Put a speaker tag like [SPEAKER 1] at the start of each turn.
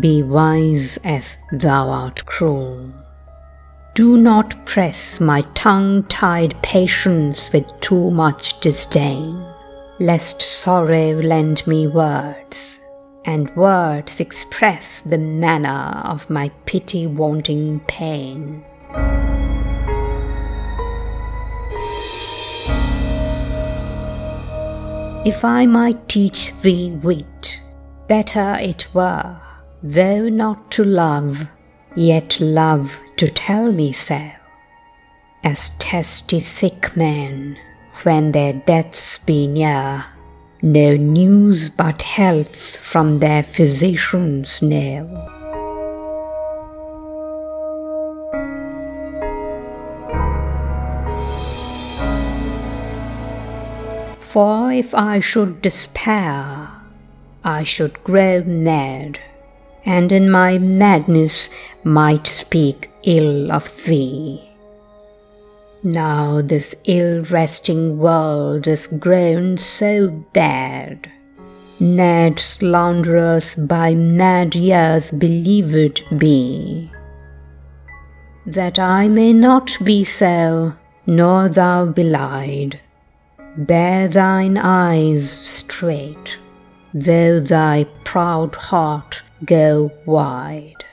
[SPEAKER 1] be wise as thou art cruel. Do not press my tongue tied patience with too much disdain, lest sorrow lend me words, and words express the manner of my pity wanting pain. If I might teach thee wit, better it were, though not to love, yet love to tell me so, as testy sick men, when their deaths be near, no news but health from their physicians know. For if I should despair, I should grow mad and in my madness might speak ill of thee. Now this ill wresting world is grown so bad, mad slanderers by mad years believed be, that I may not be so, nor thou belied, bear thine eyes straight, though thy proud heart go wide.